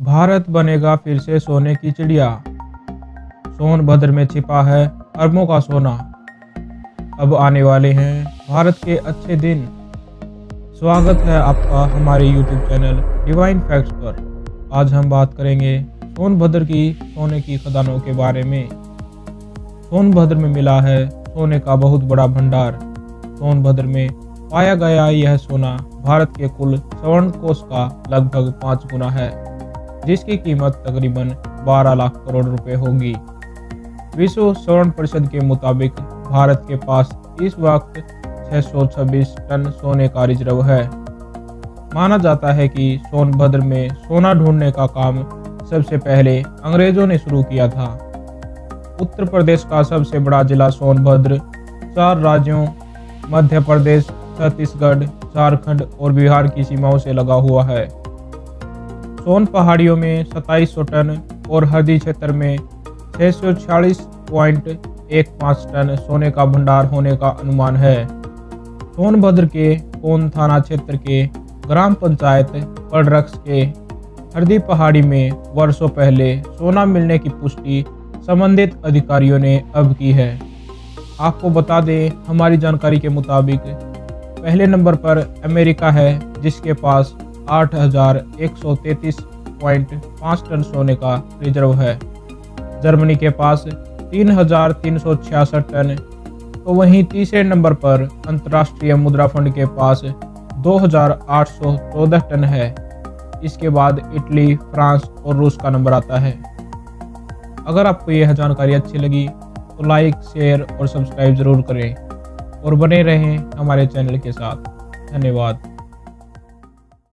भारत बनेगा फिर से सोने की चिड़िया। सोनभद्र में छिपा है अरबों का सोना। अब आने वाले हैं भारत के अच्छे दिन। स्वागत है आपका हमारे YouTube चैनल डिवाइन फैक्ट्स पर। आज हम बात करेंगे सोनभद्र की सोने की खदानों के बारे में। सोनभद्र में मिला है सोने का बहुत बड़ा भंडार। सोनभद्र में पाया गया यह सोना भारत के कुल स्वर्ण कोष का लगभग पाँच गुना है। जिसकी कीमत तकरीबन 12 लाख करोड़ रुपए होगी। विश्व स्वर्ण परिषद के मुताबिक भारत के पास इस वक्त 626 टन सोने का रिज़र्व है। माना जाता है कि सोनभद्र में सोना ढूँढने का काम सबसे पहले अंग्रेज़ों ने शुरू किया था। उत्तर प्रदेश का सबसे बड़ा जिला सोनभद्र, चार राज्यों, मध्य प्रदेश, छत्तीसगढ़, झारखंड और बिहार की सीमाओं से लगा हुआ है। सोन पहाड़ियों में सत्ताईस टन और हरदी क्षेत्र में छः सौ टन सोने का भंडार होने का अनुमान है। सोनभद्र के कोन थाना क्षेत्र के ग्राम पंचायत पड़रक्स के हरदी पहाड़ी में वर्षों पहले सोना मिलने की पुष्टि संबंधित अधिकारियों ने अब की है। आपको बता दें, हमारी जानकारी के मुताबिक पहले नंबर पर अमेरिका है, जिसके पास आठ हज़ार एक सौ तैतीस पॉइंट पाँच टन सोने का रिज़र्व है। जर्मनी के पास तीन हज़ार तीन सौ छियासठ टन तो वहीं तीसरे नंबर पर अंतर्राष्ट्रीय मुद्रा फंड के पास दो हज़ार आठ सौ चौदह टन है। इसके बाद इटली, फ्रांस और रूस का नंबर आता है। अगर आपको यह जानकारी अच्छी लगी तो लाइक, शेयर और सब्सक्राइब ज़रूर करें और बने रहें हमारे चैनल के साथ। धन्यवाद।